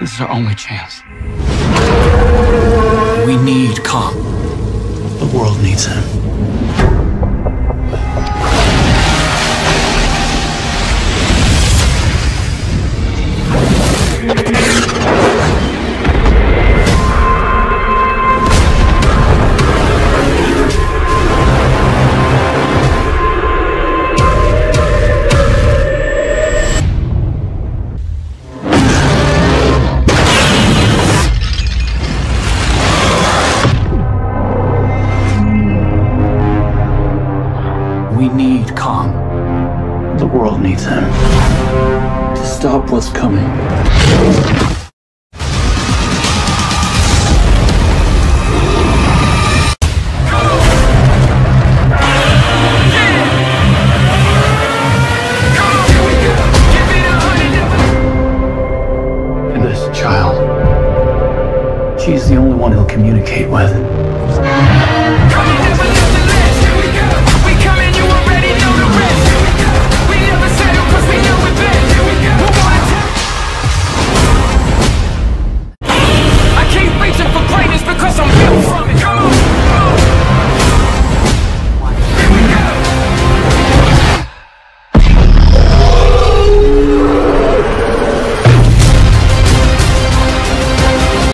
This is our only chance. We need Kong. The world needs him. We need Kong. The world needs him. To stop what's coming. And this child, she's the only one he'll communicate with.